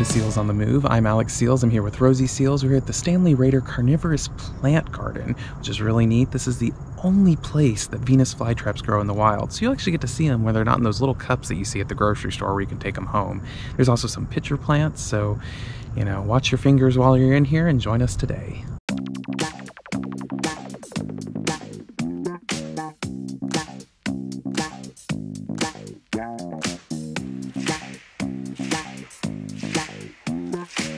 Seals on the Move. I'm Alex Seals. I'm here with Rosie Seals. We're here at the Stanley Rehder Carnivorous Plant Garden, which is really neat. This is the only place that Venus flytraps grow in the wild. So you'll actually get to see them where they're not in those little cups that you see at the grocery store where you can take them home. There's also some pitcher plants, so, you know, watch your fingers while you're in here and join us today. Mm-hmm.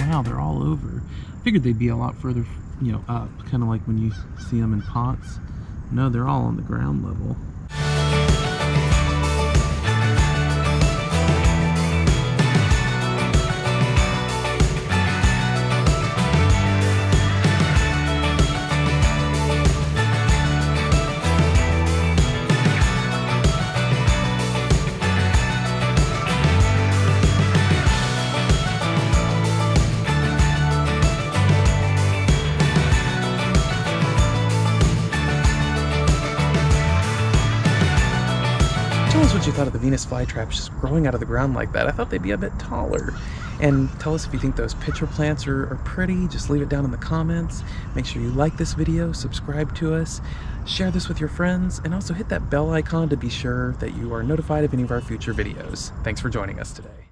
Wow, they're all over. I figured they'd be a lot further, you know, up, kind of like when you see them in pots. No, they're all on the ground level. What you thought of the Venus flytraps just growing out of the ground like that. I thought they'd be a bit taller. And tell us if you think those pitcher plants are, are pretty. Just leave it down in the comments. Make sure you like this video, subscribe to us, share this with your friends, and also hit that bell icon to be sure that you are notified of any of our future videos. Thanks for joining us today.